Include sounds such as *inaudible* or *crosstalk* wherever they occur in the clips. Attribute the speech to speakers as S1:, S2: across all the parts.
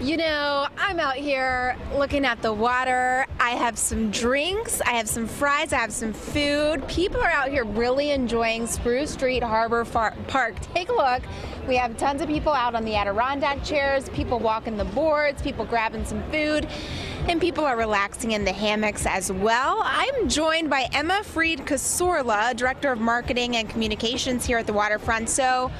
S1: You know, I'm out here looking at the water. I have some drinks, I have some fries, I have some food. People are out here really enjoying Spruce Street Harbor Far- Park. Take a look. We have tons of people out on the Adirondack chairs, people walking the boards, people grabbing some food, and people are relaxing in the hammocks as well. I'm joined by Emma Fried-Cassorla, Director of Marketing and Communications here at the waterfront. So,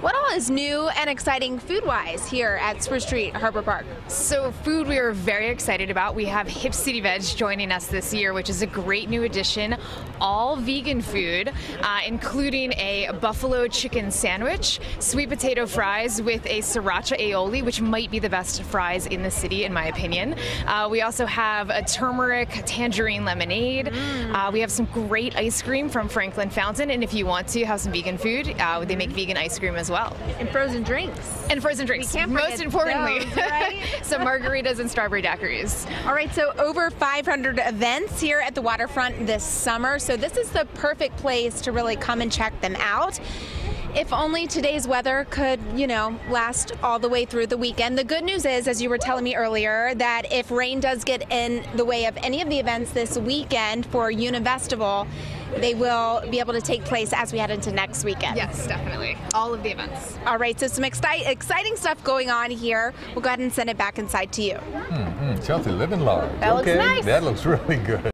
S1: what all is new and exciting food wise here at Spruce Street Harbor Park?
S2: So, food we are very excited about. We have Hip City Veg joining us this year, which is a great new addition. All vegan food, uh, including a buffalo chicken sandwich, sweet potato fries with a sriracha aioli, which might be the best fries in the city, in my opinion. Uh, we also have a turmeric tangerine lemonade.
S1: Mm.
S2: Uh, we have some great ice cream from Franklin Fountain, and if you want to have some vegan food, uh, they make vegan ice cream as well.
S1: And frozen drinks.
S2: And frozen drinks, most importantly.
S1: those, right? *laughs*
S2: some margaritas and strawberry daiquiris.
S1: All right, so over 500 events here at the waterfront this summer. So this is the perfect place to really come and check them out. If only today's weather could, you know, last all the way through the weekend. The good news is, as you were telling me earlier, that if rain does get in the way of any of the events this weekend for Univestival, they will be able to take place as we head into next weekend.
S2: Yes, definitely. All of the events.
S1: All right, so some exci- exciting stuff going on here. We'll go ahead and send it back inside to you.
S3: Mm, Chelsea living large.
S1: That looks
S3: okay,
S1: nice.
S3: that looks *laughs* really good.